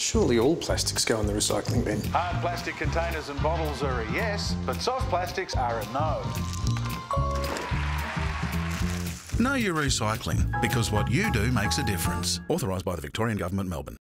Surely all plastics go in the recycling bin. Hard plastic containers and bottles are a yes, but soft plastics are a no. Know your recycling because what you do makes a difference. Authorised by the Victorian Government, Melbourne.